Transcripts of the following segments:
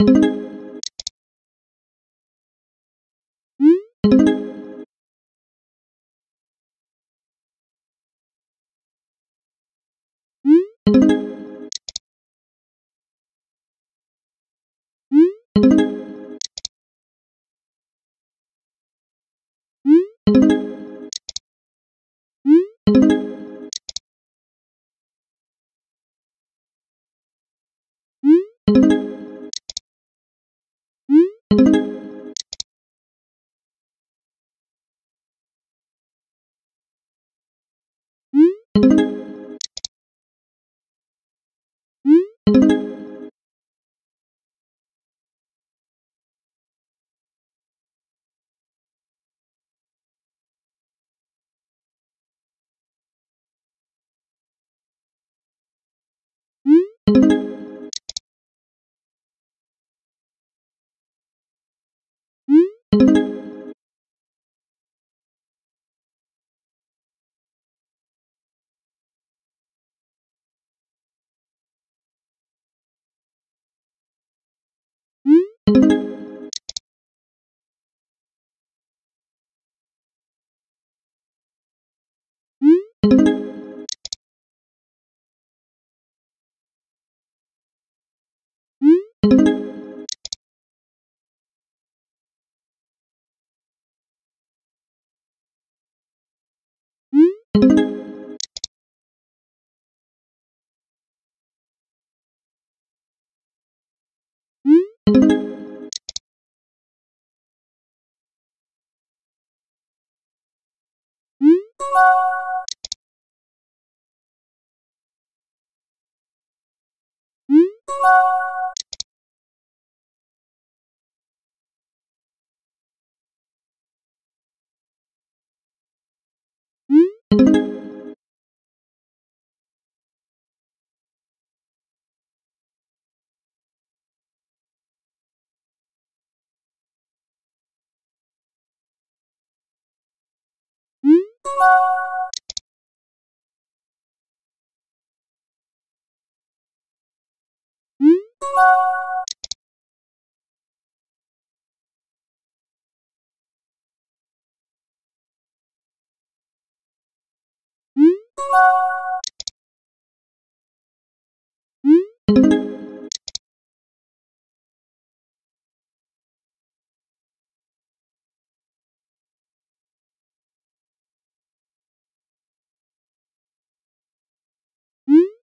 thank you thank you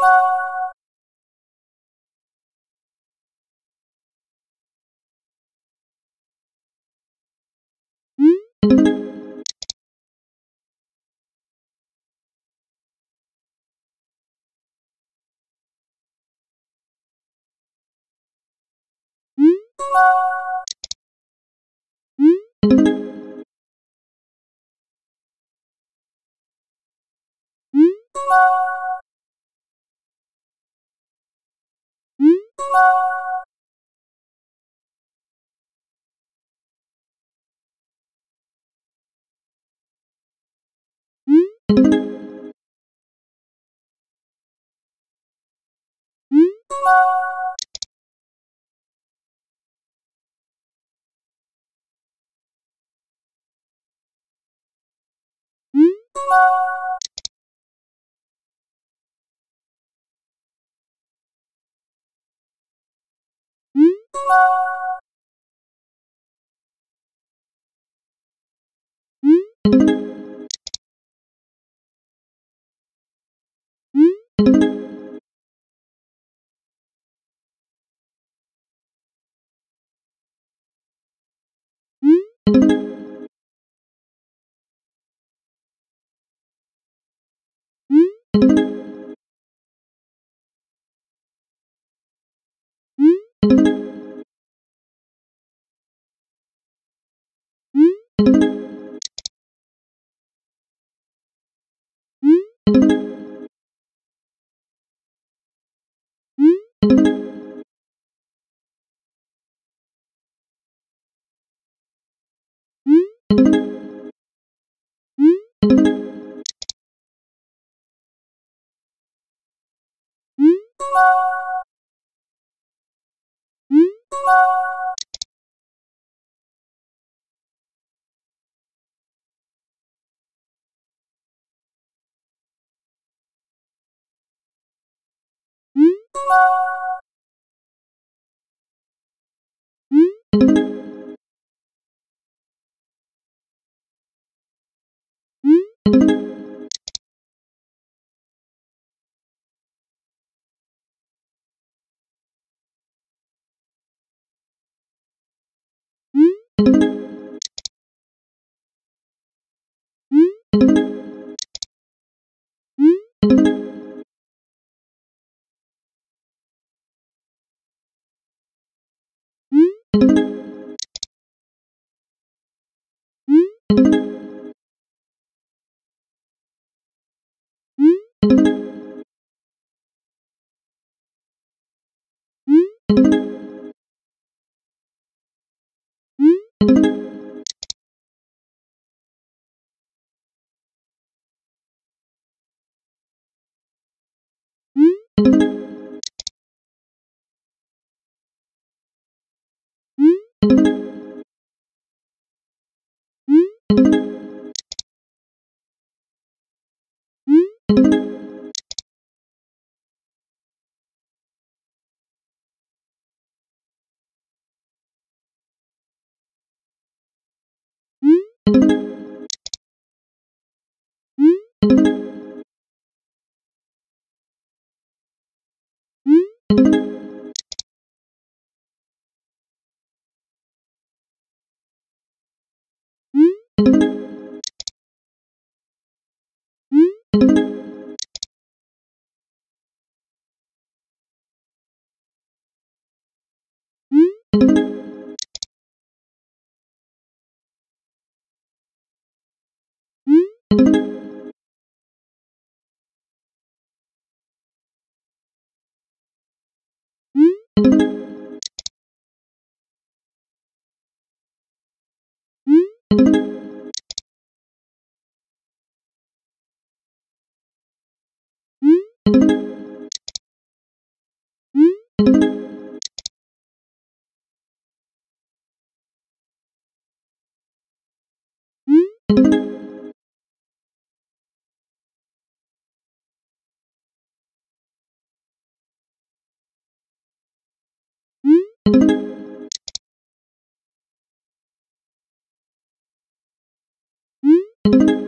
Oh. you. thank you thank you. thank you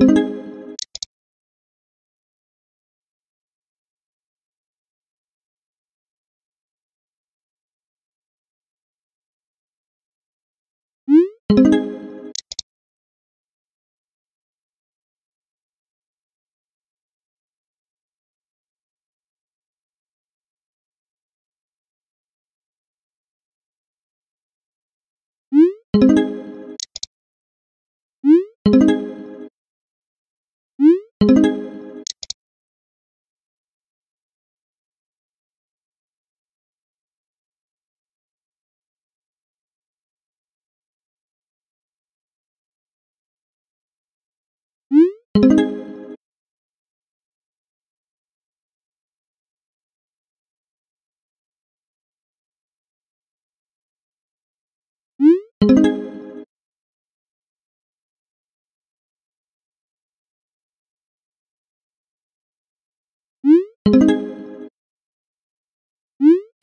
thank you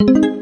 thank you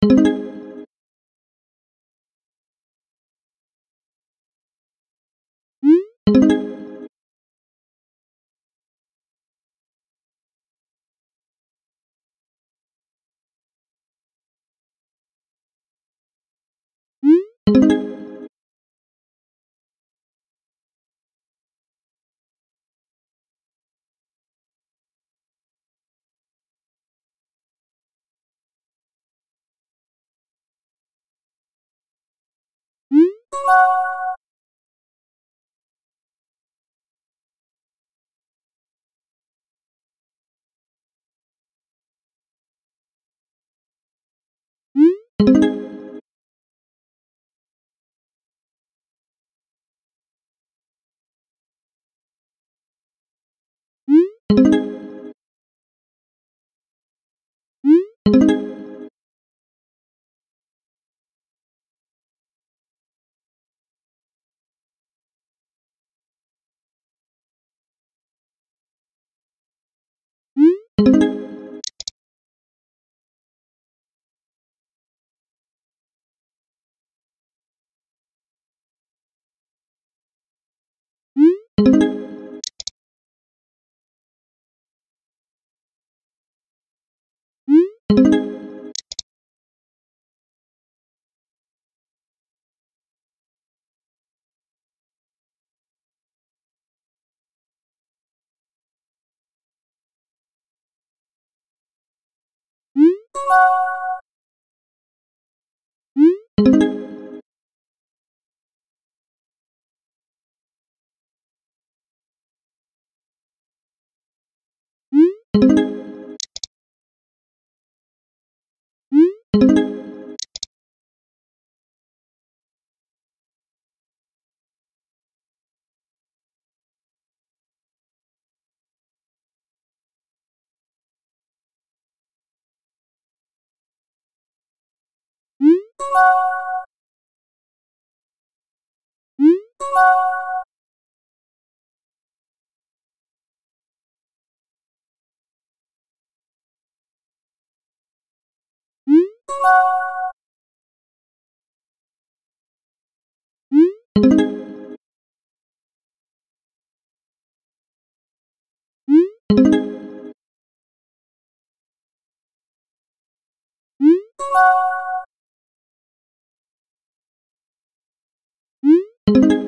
thank you. Oh. thank you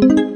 thank you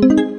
you